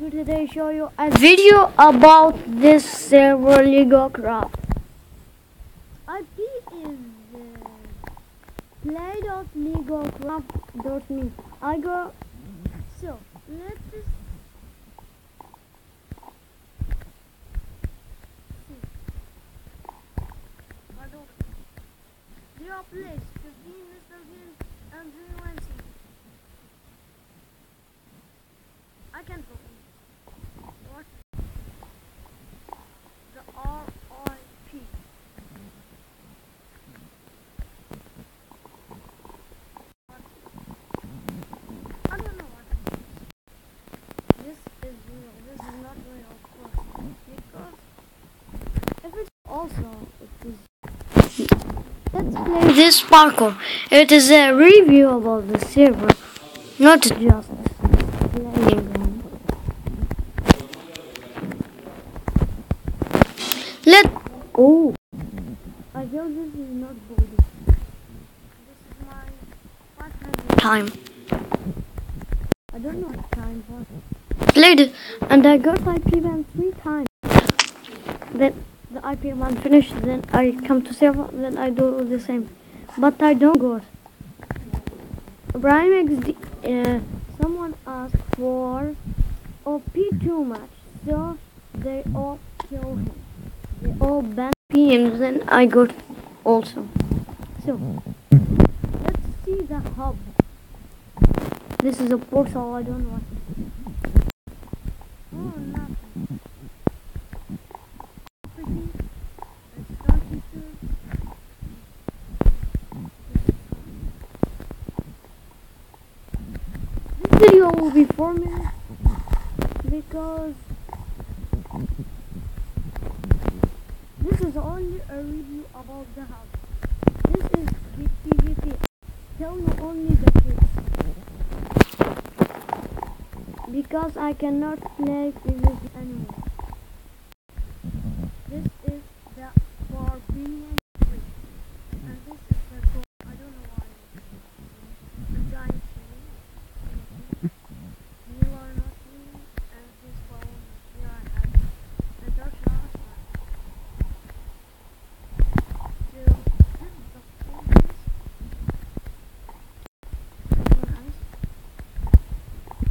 Today show you a video about this server Legocraft. IP is uh, play.legocraft.me. I go so let's just see. Zero place, 15 Mr. And 3 I can't go. What? The R-I-P. I don't know what it is. This is real. This is not real, of course. Because if it's also, it is. Let's play this parkour. It is a review about the server, not just playing. Let oh, I feel this is not. This is my 500 time. I don't know what time was. Played it, and I got IP ban three times. Then the IP ban finished, then I come to server, then I do the same. But I don't go. Ibrahim XD, uh, someone asked for OP too much, so they all kill him. They all ban him, then I got also. So, let's see the hub. This is a portal, I don't know what. Oh, nothing. Pretty. Let's start with the- This video will be 4 minutes because this is only a review about the house. This is PvP. Tell me only the truth. Because I cannot play PvP anymore. This is the Barbarian tree. And this is the goal. I don't know why. The giant tree. You are not me, and this bone here I have the dark last one. So this is the fortress.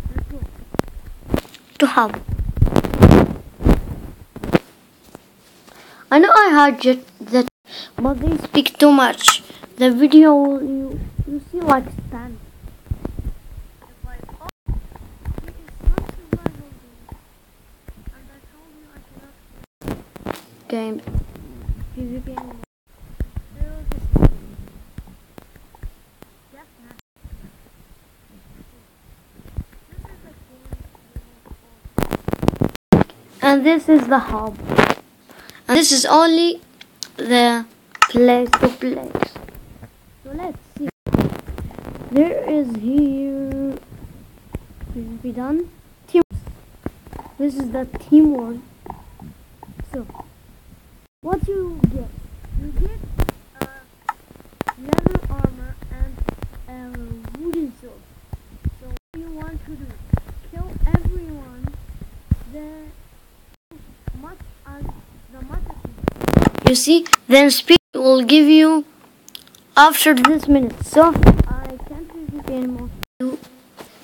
Let's go. I know I heard it that, but they speak too much. The video you you see like stand. Game. And this is the hub. And this is only the place to place. So let's see. There is here. PvP done. Team. This is the team world. So, what you get? You get uh, leather armor and a wooden sword. So, what you want to do? Kill everyone. Then, much as the much as you see, then speed will give you after this minute. So, I can't PvP anymore.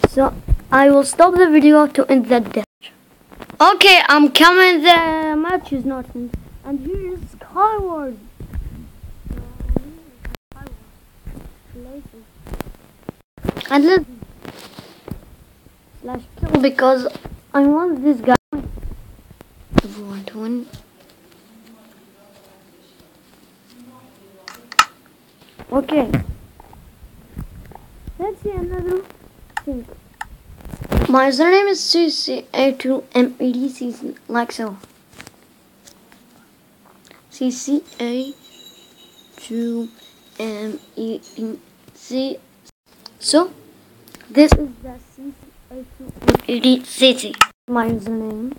So, I will stop the video to end the death. Okay, I'm coming. The match is not. And here is SkyWars. And let's slash kill because I want this guy. Everyone to win. Okay. Let's see another thing. My username is CCA2MED like so. CCA2MEDC. So, this is the CCA2MEDC. My username.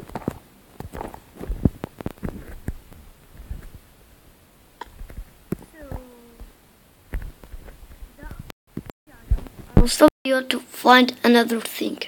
I will stop here to find another thing.